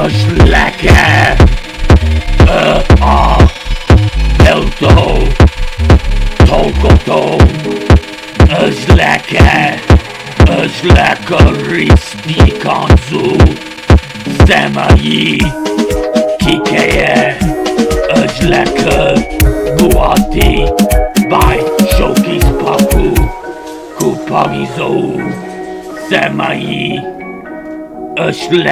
është leke E a Belto Tolkoto është to. është leke risti kanzu Zema i Kikeje është leke Buati Baj shokis paku Ku pagizohu Zema i është